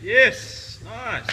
Yes, nice.